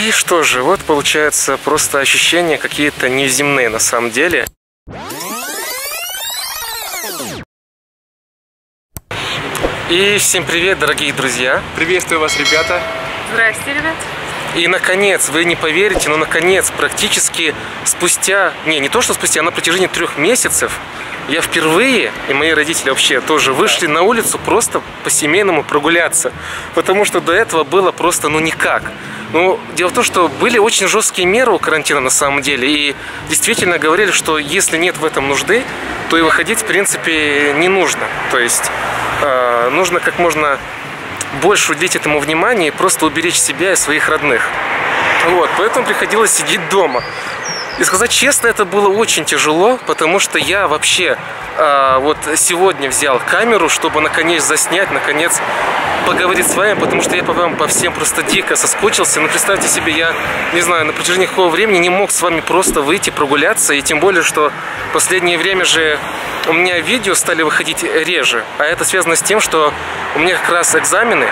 И что же, вот получается просто ощущения какие-то неземные на самом деле. И всем привет, дорогие друзья. Приветствую вас, ребята. Здрасте, ребят. И, наконец, вы не поверите, но, наконец, практически спустя, не, не то, что спустя, а на протяжении трех месяцев я впервые, и мои родители вообще тоже, вышли на улицу просто по-семейному прогуляться. Потому что до этого было просто, ну, никак. Ну, дело в том, что были очень жесткие меры у карантина на самом деле. И действительно говорили, что если нет в этом нужды, то и выходить, в принципе, не нужно. То есть э, нужно как можно больше уделить этому внимания и просто уберечь себя и своих родных. Вот, поэтому приходилось сидеть дома. И сказать честно, это было очень тяжело, потому что я вообще э, вот сегодня взял камеру, чтобы наконец заснять, наконец поговорить с вами, потому что я по вам по всем просто дико соскучился. Но ну, представьте себе, я, не знаю, на протяжении какого времени не мог с вами просто выйти прогуляться, и тем более, что в последнее время же у меня видео стали выходить реже, а это связано с тем, что у меня как раз экзамены,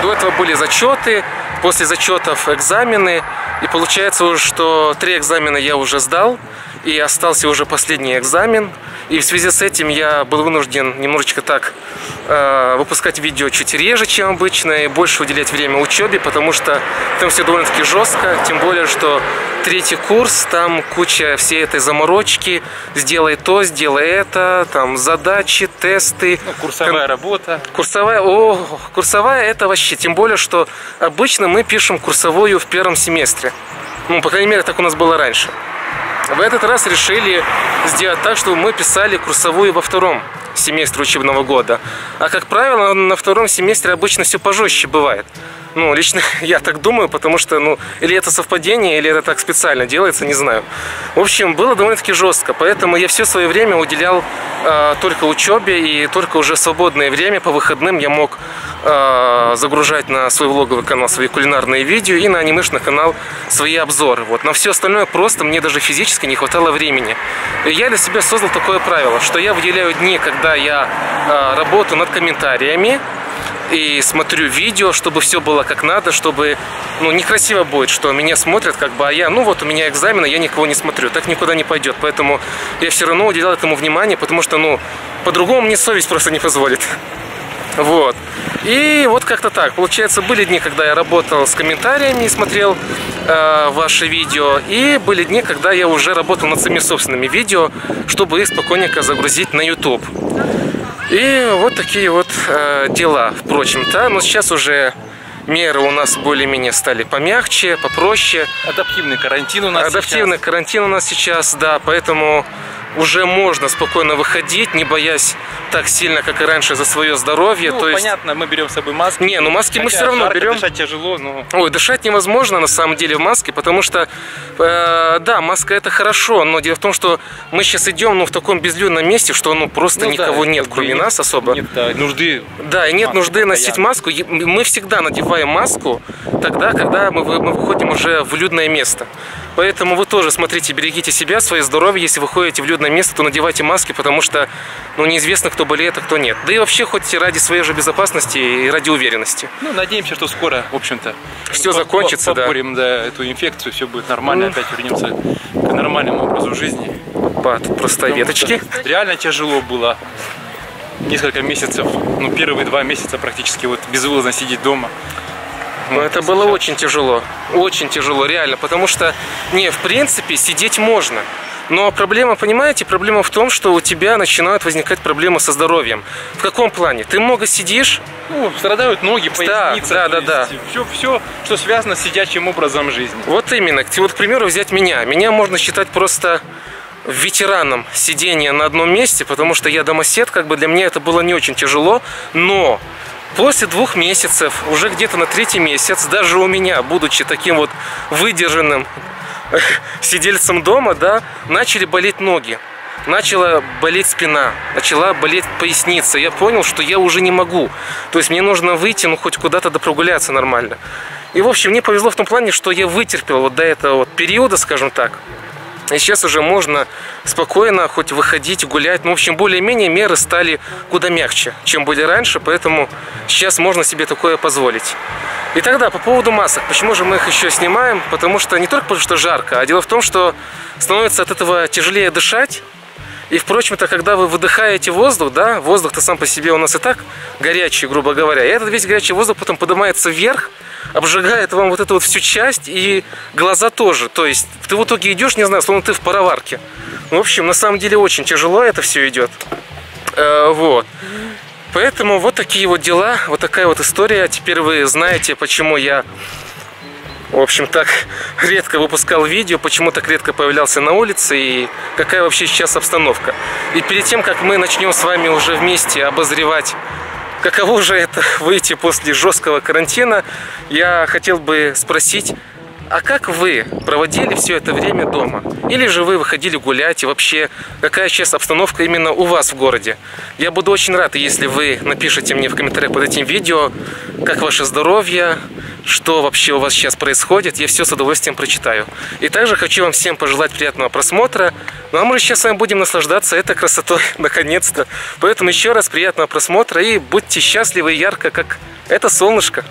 до этого были зачеты, после зачетов экзамены, и получается что три экзамена я уже сдал, и остался уже последний экзамен. И в связи с этим я был вынужден немножечко так э, выпускать видео чуть реже, чем обычно, и больше уделять время учебе, потому что там все довольно-таки жестко, тем более, что третий курс, там куча всей этой заморочки, сделай то, сделай это, там задачи, тесты. Ну, курсовая кон... работа. Курсовая, о, курсовая это вообще, тем более, что обычно мы пишем курсовую в первом семестре. Ну, по крайней мере, так у нас было раньше. В этот раз решили сделать так, чтобы мы писали курсовую во втором семестре учебного года. А как правило, на втором семестре обычно все пожестче бывает. Ну, лично я так думаю, потому что, ну, или это совпадение, или это так специально делается, не знаю. В общем, было довольно-таки жестко, поэтому я все свое время уделял э, только учебе, и только уже свободное время по выходным я мог э, загружать на свой влоговый канал свои кулинарные видео и на анимешный канал свои обзоры. Вот. На все остальное просто мне даже физически не хватало времени. И я для себя создал такое правило, что я выделяю дни, когда я э, работаю над комментариями, и смотрю видео, чтобы все было как надо, чтобы, ну, некрасиво будет, что меня смотрят, как бы, а я, ну, вот у меня экзамены, я никого не смотрю, так никуда не пойдет, поэтому я все равно уделял этому внимание, потому что, ну, по-другому мне совесть просто не позволит. Вот. И вот как-то так. Получается, были дни, когда я работал с комментариями и смотрел э, ваши видео. И были дни, когда я уже работал над своими собственными видео, чтобы их спокойненько загрузить на YouTube. И вот такие вот э, дела, впрочем-то. Но сейчас уже меры у нас более-менее стали помягче, попроще. Адаптивный карантин у нас Адаптивный сейчас. карантин у нас сейчас, да, поэтому уже можно спокойно выходить, не боясь так сильно, как и раньше, за свое здоровье. Ну, То понятно, есть... мы берем с собой маски. Не, ну маски Хотя мы все равно жарко, берем. дышать тяжело, но... Ой, дышать невозможно на самом деле в маске, потому что, э, да, маска это хорошо, но дело в том, что мы сейчас идем ну, в таком безлюдном месте, что ну просто Ну, никого да, нет, кроме нет- нас особо. Нет да, нужды. Да, и нет Маску нужды носить маску. Мы всегда надеваем маску тогда, когда мы, мы выходим уже в людное место. Поэтому вы тоже смотрите, берегите себя, свое здоровье. Если вы ходите в людное место, то надевайте маски, потому что ну, неизвестно, кто болеет, а кто нет. Да и вообще, хоть ради своей же безопасности и ради уверенности. Ну, надеемся, что скоро, в общем-то, Всё по- закончится, по- да. поборем, да. эту инфекцию, все будет нормально, Ну. опять вернемся к нормальному образу жизни. Па, тут просто Потому веточки. что Реально тяжело было. Несколько месяцев, ну, первые два месяца практически вот безвылазно сидеть дома. Но это было очень тяжело. Очень тяжело, реально. Потому что, не, в принципе, сидеть можно. Но проблема, понимаете, проблема в том, что у тебя начинают возникать проблемы со здоровьем. В каком плане? Ты много сидишь, Ну, страдают ноги, поясница. да, да, да. Все, все, что связано с сидячим образом жизни. Вот именно. К- Вот, к примеру, взять меня. Меня можно считать просто ветераном сидения на одном месте, потому что я домосед, как бы для меня это было не очень тяжело, но после двух месяцев, уже где-то на третий месяц, даже у меня, будучи таким вот выдержанным сидельцем дома, да, начали болеть ноги. Начала болеть спина, начала болеть поясница. Я понял, что я уже не могу. То есть мне нужно выйти, ну хоть куда-то да прогуляться нормально. И в общем, мне повезло в том плане, что я вытерпел вот до этого вот периода, скажем так. И сейчас уже можно спокойно хоть выходить, гулять. Ну, в общем, более-менее меры стали куда мягче, чем были раньше, поэтому сейчас можно себе такое позволить. И тогда по поводу масок. Почему же мы их еще снимаем? Потому что не только потому, что жарко, а дело в том, что становится от этого тяжелее дышать. И, впрочем, это когда вы выдыхаете воздух, да, воздух-то сам по себе у нас и так горячий, грубо говоря. И этот весь горячий воздух потом поднимается вверх, обжигает вам вот эту вот всю часть и глаза тоже. То есть ты в итоге идешь, не знаю, словно ты в пароварке. В общем, на самом деле очень тяжело это все идет. Э, вот. Поэтому вот такие вот дела, вот такая вот история. Теперь вы знаете, почему я в общем, так редко выпускал видео, почему так редко появлялся на улице и какая вообще сейчас обстановка. И перед тем, как мы начнем с вами уже вместе обозревать, каково же это выйти после жесткого карантина, я хотел бы спросить, а как вы проводили все это время дома? Или же вы выходили гулять и вообще какая сейчас обстановка именно у вас в городе? Я буду очень рад, если вы напишите мне в комментариях под этим видео, как ваше здоровье, что вообще у вас сейчас происходит. Я все с удовольствием прочитаю. И также хочу вам всем пожелать приятного просмотра. Ну а мы сейчас с вами будем наслаждаться этой красотой, наконец-то. Поэтому еще раз приятного просмотра и будьте счастливы и ярко, как это солнышко.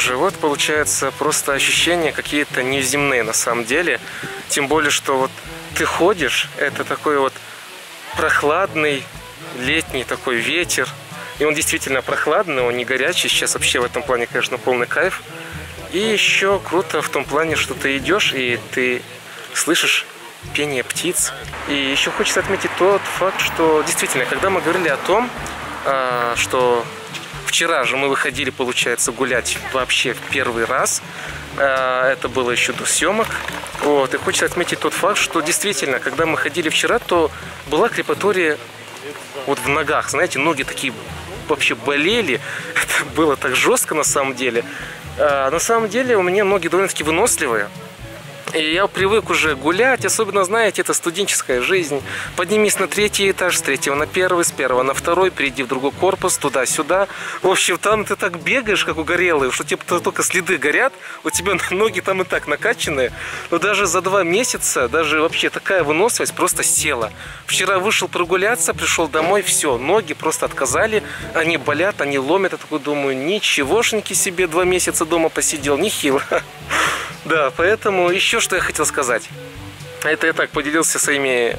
Же, вот получается просто ощущения какие-то неземные на самом деле. Тем более, что вот ты ходишь, это такой вот прохладный летний такой ветер. И он действительно прохладный, он не горячий. Сейчас вообще в этом плане, конечно, полный кайф. И еще круто в том плане, что ты идешь и ты слышишь пение птиц. И еще хочется отметить тот факт, что действительно, когда мы говорили о том, а, что Вчера же мы выходили, получается, гулять вообще в первый раз. Э, это было еще до съемок. Вот. И хочется отметить тот факт, что действительно, когда мы ходили вчера, то была крепатория вот в ногах. Знаете, ноги такие вообще болели. Это было так жестко на самом деле. А на самом деле у меня ноги довольно-таки выносливые. И я привык уже гулять, особенно, знаете, это студенческая жизнь. Поднимись на третий этаж, с третьего на первый, с первого на второй, перейди в другой корпус, туда-сюда. В общем, там ты так бегаешь, как угорелый, что тебе только следы горят, у тебя ноги там и так накачанные. Но даже за два месяца, даже вообще такая выносливость просто села. Вчера вышел прогуляться, пришел домой, все, ноги просто отказали, они болят, они ломят. Я такой думаю, ничегошеньки себе два месяца дома посидел, нехило. Да, поэтому еще что я хотел сказать. Это я так поделился своими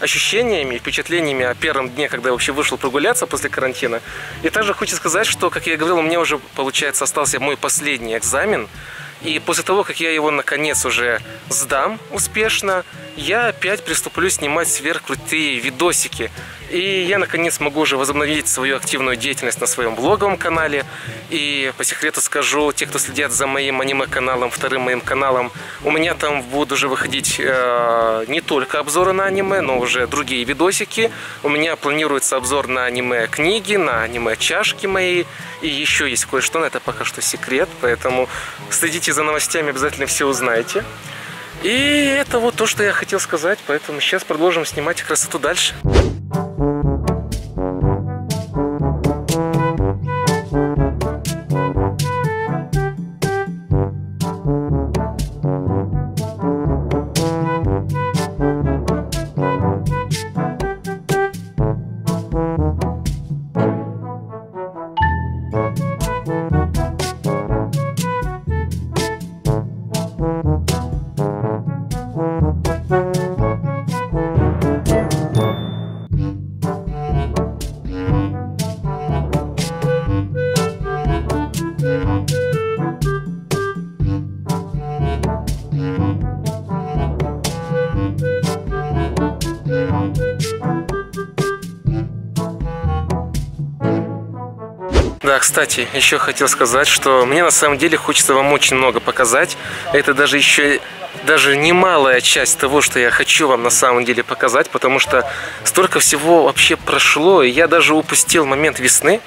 ощущениями, впечатлениями о первом дне, когда я вообще вышел прогуляться после карантина. И также хочу сказать, что, как я говорил, у меня уже, получается, остался мой последний экзамен. И после того, как я его наконец уже сдам успешно, я опять приступлю снимать сверхкрутые видосики. И я наконец могу уже возобновить свою активную деятельность на своем блоговом канале. И по секрету скажу, те, кто следят за моим аниме-каналом, вторым моим каналом, у меня там будут уже выходить э, не только обзоры на аниме, но уже другие видосики. У меня планируется обзор на аниме-книги, на аниме-чашки мои. И еще есть кое-что, но это пока что секрет, поэтому следите за новостями, обязательно все узнаете. И это вот то, что я хотел сказать, поэтому сейчас продолжим снимать красоту дальше. Кстати, еще хотел сказать, что мне на самом деле хочется вам очень много показать. Это даже еще даже немалая часть того, что я хочу вам на самом деле показать, потому что столько всего вообще прошло, и я даже упустил момент весны.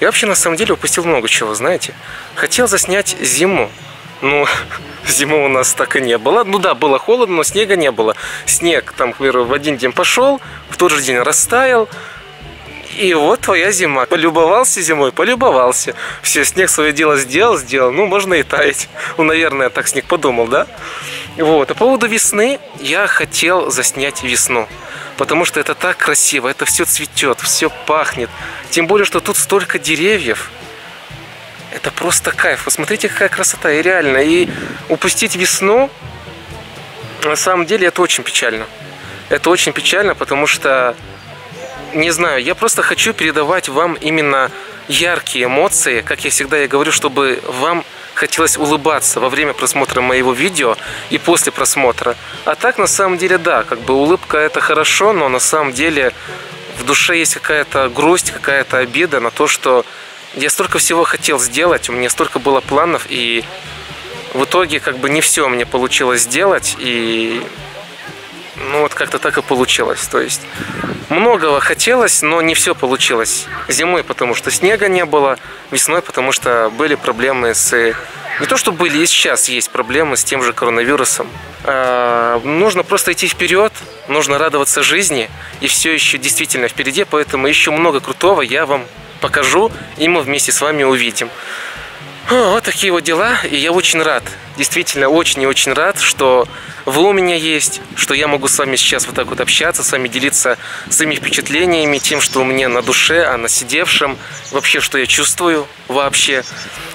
Я вообще на самом деле упустил много чего, знаете. Хотел заснять зиму, ну, зимы у нас так и не было. Ну да, было холодно, но снега не было. Снег там, к примеру, в один день пошел, в тот же день растаял. И вот твоя зима. Полюбовался зимой, полюбовался. Все, снег свое дело сделал, сделал. Ну, можно и таять. Ну, наверное, так снег подумал, да? Вот. А по поводу весны я хотел заснять весну. Потому что это так красиво, это все цветет, все пахнет. Тем более, что тут столько деревьев. Это просто кайф. Посмотрите, какая красота. И реально. И упустить весну, на самом деле, это очень печально. Это очень печально, потому что, не знаю, я просто хочу передавать вам именно яркие эмоции, как я всегда и говорю, чтобы вам хотелось улыбаться во время просмотра моего видео и после просмотра. А так, на самом деле, да, как бы улыбка это хорошо, но на самом деле в душе есть какая-то грусть, какая-то обида на то, что я столько всего хотел сделать, у меня столько было планов, и в итоге как бы не все мне получилось сделать, и ну вот как-то так и получилось. То есть многого хотелось, но не все получилось. Зимой, потому что снега не было, весной, потому что были проблемы с... Не то, что были, и сейчас есть проблемы с тем же коронавирусом. А, нужно просто идти вперед, нужно радоваться жизни, и все еще действительно впереди, поэтому еще много крутого я вам покажу, и мы вместе с вами увидим. Вот такие вот дела, и я очень рад, действительно очень и очень рад, что вы у меня есть, что я могу с вами сейчас вот так вот общаться, с вами делиться своими впечатлениями, тем, что у меня на душе, а на сидевшем, вообще, что я чувствую вообще.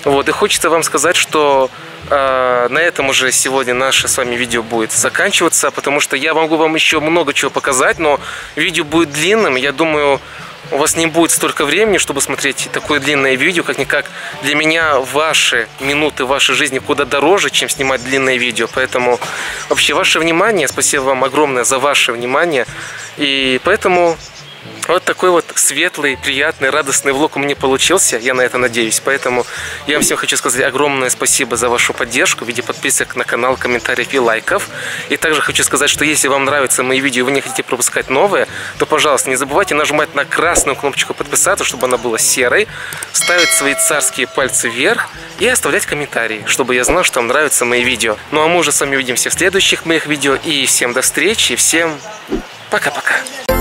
Вот, и хочется вам сказать, что э, на этом уже сегодня наше с вами видео будет заканчиваться, потому что я могу вам еще много чего показать, но видео будет длинным, я думаю, у вас не будет столько времени, чтобы смотреть такое длинное видео, как-никак для меня ваши минуты вашей жизни куда дороже, чем снимать длинное видео. Поэтому вообще ваше внимание, спасибо вам огромное за ваше внимание. И поэтому вот такой вот светлый, приятный, радостный влог у меня получился, я на это надеюсь. Поэтому я вам всем хочу сказать огромное спасибо за вашу поддержку в виде подписок на канал, комментариев и лайков. И также хочу сказать, что если вам нравятся мои видео и вы не хотите пропускать новые, то, пожалуйста, не забывайте нажимать на красную кнопочку подписаться, чтобы она была серой, ставить свои царские пальцы вверх и оставлять комментарии, чтобы я знал, что вам нравятся мои видео. Ну а мы уже с вами увидимся в следующих моих видео. И всем до встречи, всем пока-пока.